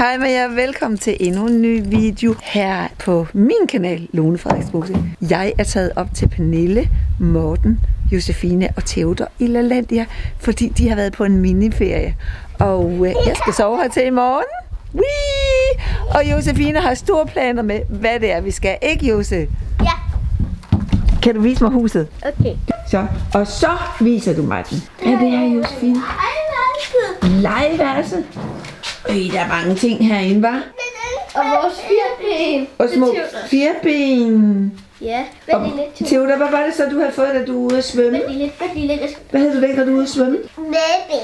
Hej med jer, velkommen til endnu en ny video her på min kanal, Lone Frederiksmose. Jeg er taget op til Pernille, Morten, Josefine og Theodor i LaLandia, fordi de har været på en miniferie. Og øh, jeg skal sove her til i morgen. Whee! Og Josefine har store planer med, hvad det er, vi skal. Ikke, Jose? Ja, Kan du vise mig huset? okay. Så, og så viser du mig den. Er det her, Josefine? Hvad Legeværelse. Øh, der er mange ting herinde, var. Og vores fireben. Og små fireben. Ja. Theodor, hvad var det så, du havde fået, da du var ude at svømme? Jeg skal... Hvad havde du dengang, du var ude at svømme? Baby.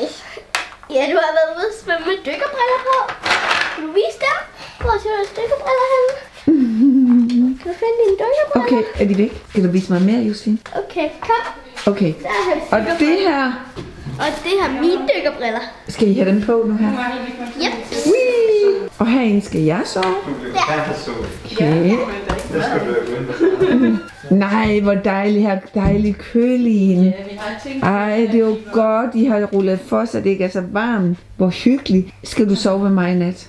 Ja, du har været ude at svømme med dykkerbriller på. Kan du vise dem? Hvor er dine dykkerbriller henne? Kan du finde dine dykkerbriller? Okay, er de væk? Kan du vise mig mere, Josefine? Okay, kom. Okay. Og det her, Og det her er mine dykkerbriller. skal I have dem på nu her? Yep. Whee! Og herinde skal jeg sove. Okay. Nej, hvor dejligt her. Dejligt kølig inde. Ej, det er jo godt, I har rullet for, så det ikke er så varmt. Hvor hyggeligt. Skal du sove med mig i nat?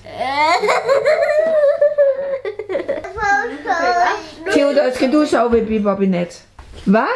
Theodor, skal du sove ved Bibop i nat? Hvad?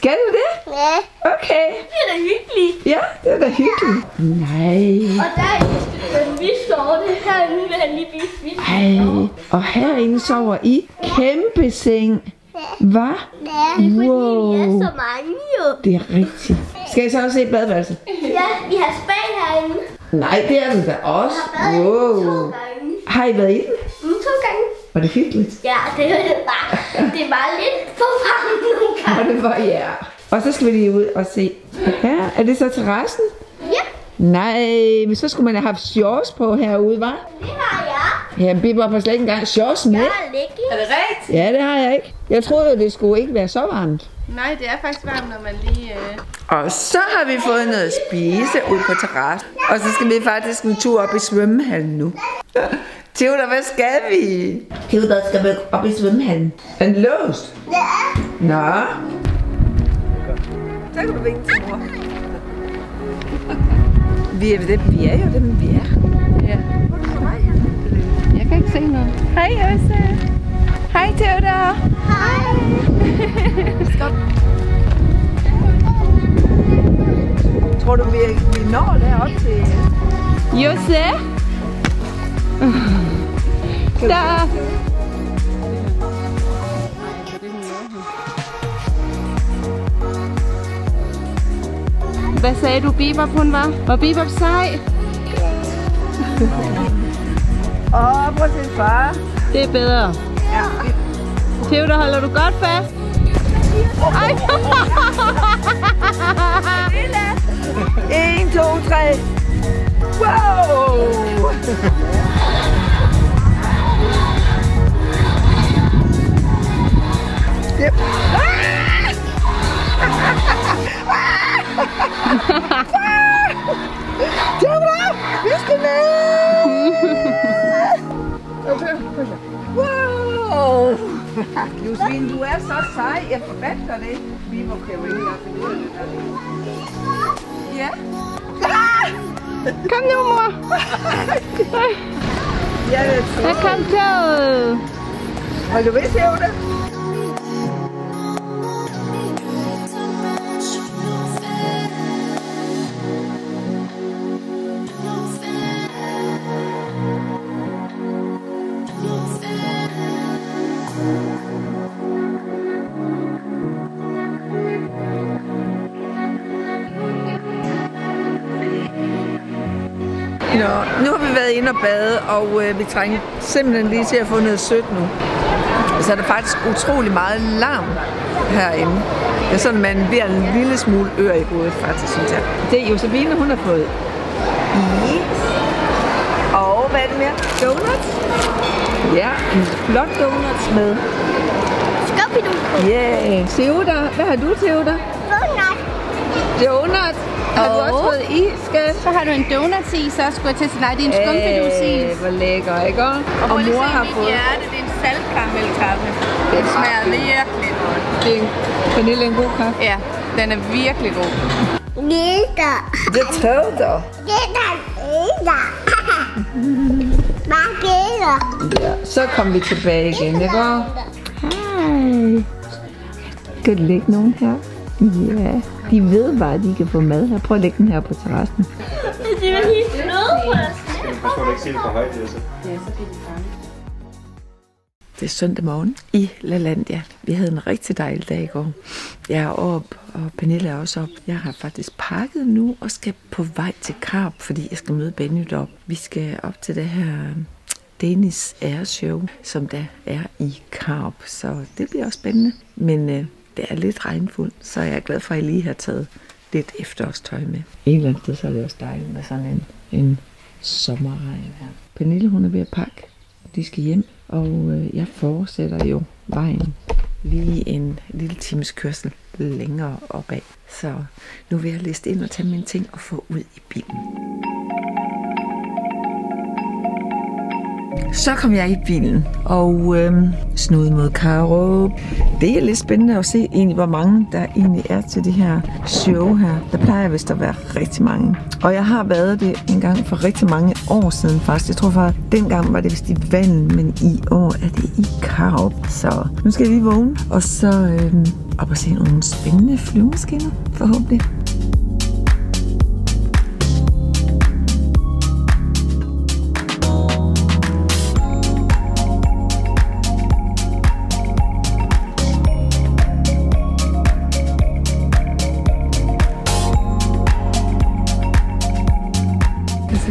Skal du det? Okay. Det er da hyggeligt. Ja, det er da hyggeligt. Nej. Og der er vi sover det her, nu vil han lige vise vi Ej, og herinde sover I kæmpe seng. Hvad? Ja, det er fordi, vi Wow. er så mange jo. Det er rigtigt. Skal I så også se et badeværelse? Ja, vi har spag herinde. Nej, det er det da også. Bad wow. to Wow. gange. Har I været i den? Mm, to gange. Var det hyggeligt? Ja, det er bare, det er bare lidt gange. Og det var ja. Og så skal vi lige ud og se. Her, er det så terrassen? Ja, Nej, men så skulle man have haft shorts på herude, var? det har jeg. Ja, Bibop har slet ikke engang shorts med. Jeg har. Er det rigtigt? Ja, det har jeg ikke. Jeg troede, det skulle ikke være så varmt. Nej, det er faktisk varmt, når man lige... Øh... Og så har vi fået noget at spise ud på terrassen. Og så skal vi faktisk en tur op i svømmehallen nu. Theodor, hvad skal vi? Theodor, skal vi op i svømmehallen? Er den låst? Ja. Nå. Så kan du vinke til mor. Vi er, dem, vi er jo dem, vi er. Ja. Jeg kan ikke se noget. Hej, Jose. Hej, Theodor. Hej. Tror du, vi, vi når derop til... Jose? Der. Hvad sagde du, Bebop hun var? Var Bebop sej? Åh, oh, prøv at se far. Det er bedre. Ja. Theodor, holder du godt fast? Ej. En, to, tre. Wow! Ja, det er Der kom toget. Hold du ved, Theodor? Nu har vi været inde og bade, og øh, vi trænger simpelthen lige til at få noget sødt nu. Så er der faktisk utrolig meget larm herinde. Det er sådan, man bliver en lille smule ør i hovedet, faktisk, synes jeg. Det er Josefine, hun har fået is. Og hvad er det mere? Donuts? Ja, en flot donuts med. Skubbidu. Yeah. Theodor, hvad har du, Theodor? Donut. Donut. Har du også Og- fået is, skat? Så har du en donuts i, så skulle jeg til at nej, det er en skumfidusis. Øh, hvor lækker, ikke? Og, og mor har fået... hjerte, det er en saltkaramelkaffe. Den smager virkelig godt. Det er Pernille en god kaffe. Ja, den er virkelig god. Lita. Det er Theodor. Det er Lita. Markeder. Ja, så kom vi tilbage igen, ikke? Hej. Kan du lægge nogen her? Ja, de ved bare, at de kan få mad her. Prøv at lægge den her på terrassen. Det var helt fløde på os. Jeg får ikke se det for højt, det er så. Det er søndag morgen i LaLandia. Vi havde en rigtig dejlig dag i går. Jeg er op, og Pernille er også op. Jeg har faktisk pakket nu og skal på vej til Karp, fordi jeg skal møde Benny op. Vi skal op til det her Danish Air Show, som der er i Karp. Så det bliver også spændende. Men øh, det er lidt regnfuldt, så jeg er glad for, at I lige har taget lidt efterårstøj med. En eller anden sted, så er det også dejligt med sådan en, en sommerregn her. Pernille, hun er ved at pakke. De skal hjem, og øh, jeg fortsætter jo vejen lige en lille times kørsel længere opad. Så nu vil jeg liste ind og tage mine ting og få ud i bilen. Så kom jeg i bilen og øh, snudede mod Karo. Det er lidt spændende at se egentlig, hvor mange der egentlig er til det her show her. Der plejer vist at være rigtig mange. Og jeg har været det en gang for rigtig mange år siden faktisk. Jeg tror faktisk, dengang var det vist i Vand, men i år er det i Karup. Så nu skal jeg lige vågne, og så øh, op og se nogle spændende flyvemaskiner, forhåbentlig.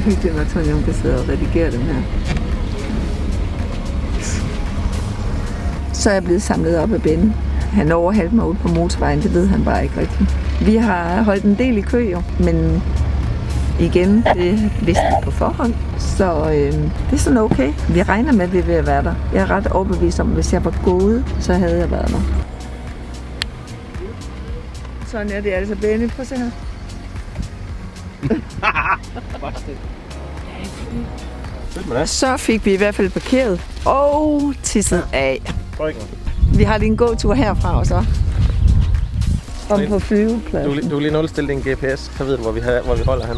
Hyggeligt, når Tonja hun kan sidde og redigere dem her. Så er jeg blevet samlet op af Ben. Han overhalte mig ud på motorvejen, det ved han bare ikke rigtigt. Vi har holdt en del i kø jo, men igen, det vidste vi på forhånd. Så øh, det er sådan okay. Vi regner med, at vi er ved at være der. Jeg er ret overbevist om, at hvis jeg var gået, så havde jeg været der. Sådan er det altså, Benny. Prøv at se her. Det. Så fik vi i hvert fald parkeret og tisset af. Vi har lige en gåtur herfra og så. Om på Du, flyvepladsen. du vil lige nulstille din GPS, så ved du, hvor vi, har, hvor vi holder han.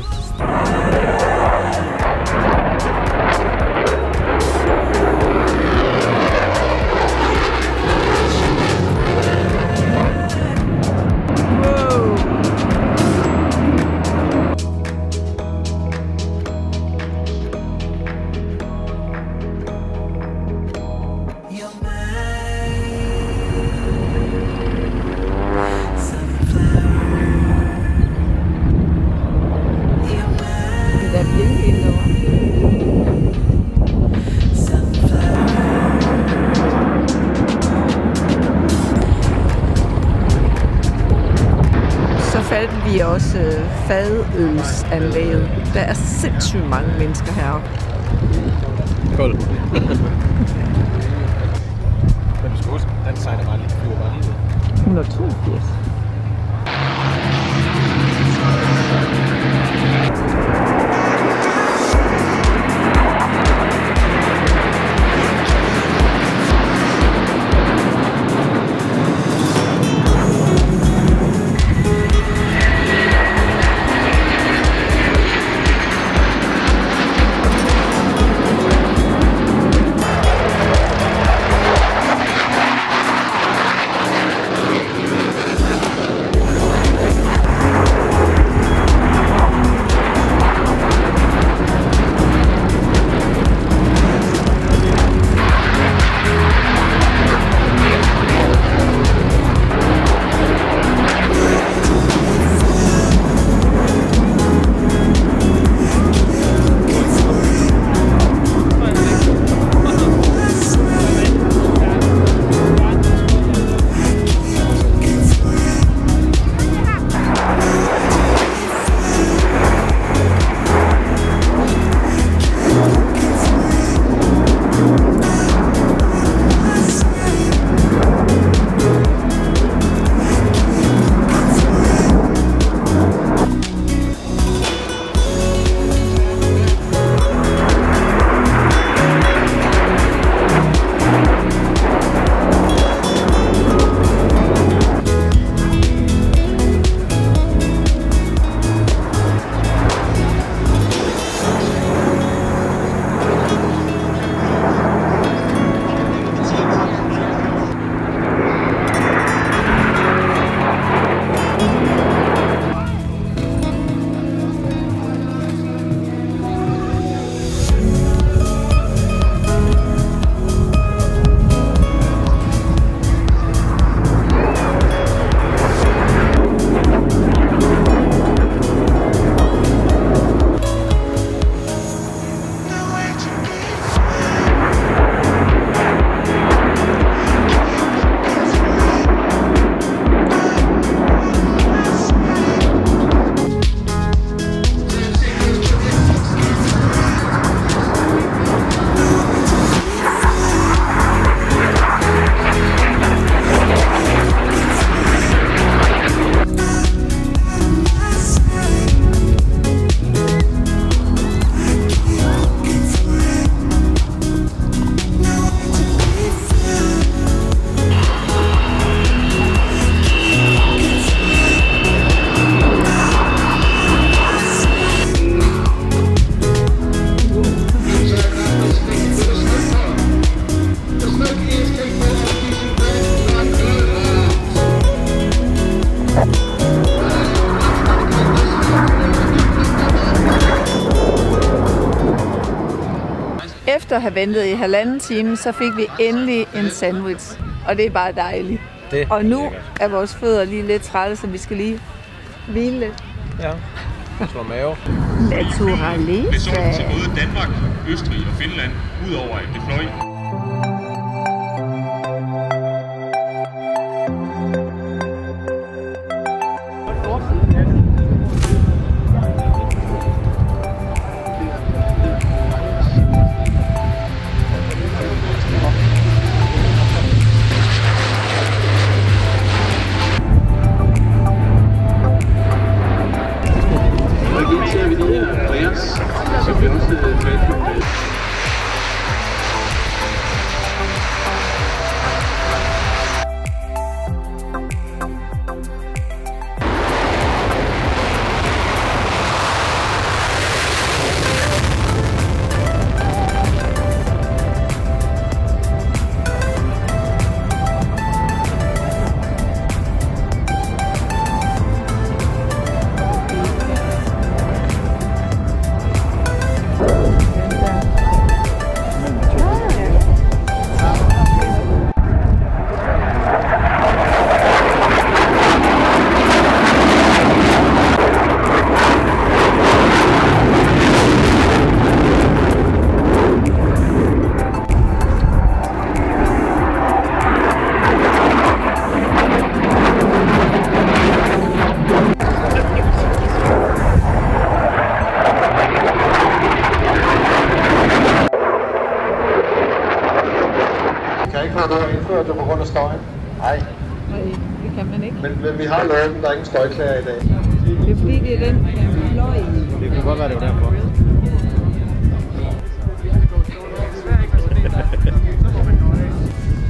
Fadølsanlægget. Der er sindssygt mange mennesker heroppe. Skål. Men du skal huske, den sejler bare lige, flyver bare lige ud. 182. efter at have ventet i halvanden time, så fik vi endelig en sandwich. Og det er bare dejligt. Det Og nu er vores fødder lige lidt trætte, så vi skal lige hvile lidt. Ja. Slå mave. Naturalista. Med til både Danmark, Østrig og Finland, udover at det fløj kan ikke få noget indført det på grund af støjen. Nej, Nej, det kan man ikke. men, men vi har lavet den. Der er ingen støjklager i dag. Det er fordi, det er den fløj. Det kunne godt være, det var derfor.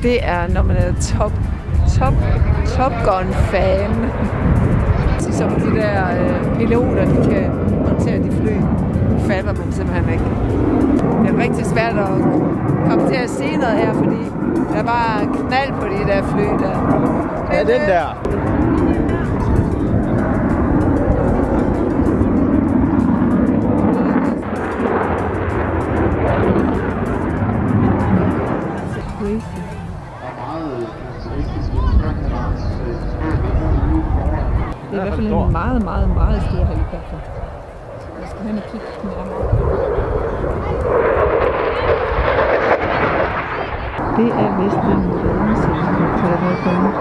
Det er, når man er top, top, Top Gun-fan. Som de der øh, piloter, de kan håndtere de fly. Fatter man simpelthen ikke. Det er rigtig svært at til at se noget her, fordi der er bare knald på de der fly der. Ja, den der. Det er i hvert fald en meget, meget, meget stor helikopter. Jeg skal hen og kigge nærmere. Det er vist den redningshelikopter, der er kommet.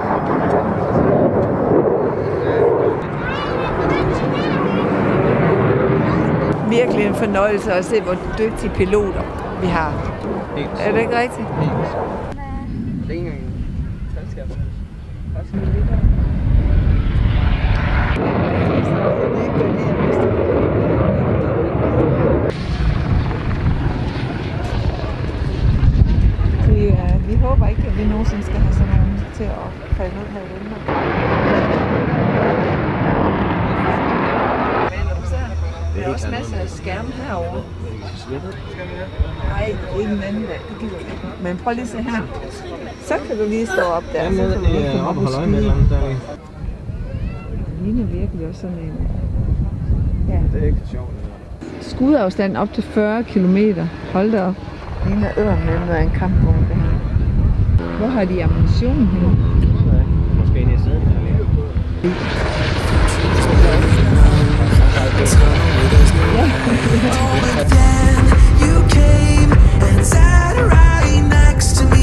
Virkelig en fornøjelse at se, hvor dygtige piloter vi har. Helt Er det ikke rigtigt? Det er ikke engang en faldskærm. Vi, øh, vi håber ikke, at vi nogensinde skal have sådan nogen til at falde ned her i Danmark. Der er også masser af skærme herovre. Nej, ikke en anden dag. Det gider ikke. Men prøv lige at se her. Så kan du lige stå op der. Jamen, så jeg kan du lige er op og holde øje med et eller andet der. Det ligner virkelig også sådan en... Ja. Det er ikke så sjovt. Skudafstand op til 40 km. Hold da op. Det ligner ørenmældet af en kampvogn, det her. Porra, die Ammunition hin. Nein, muss gehen jetzt You came and sat right next to me.